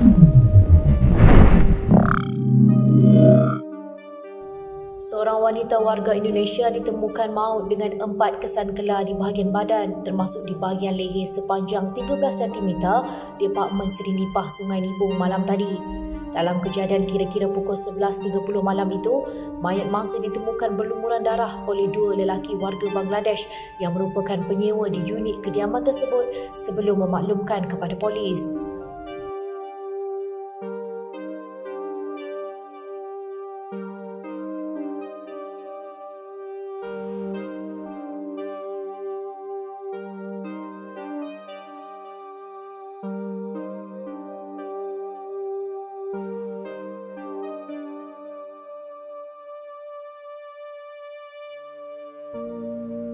Seorang wanita warga Indonesia ditemukan maut dengan empat kesan kelar di bahagian badan termasuk di bahagian leher sepanjang 13 cm di apartmen Seri Nipah Sungai Nibung malam tadi. Dalam kejadian kira-kira pukul 11.30 malam itu, mayat mangsa ditemukan berlumuran darah oleh dua lelaki warga Bangladesh yang merupakan penyewa di unit kediaman tersebut sebelum memaklumkan kepada polis. Música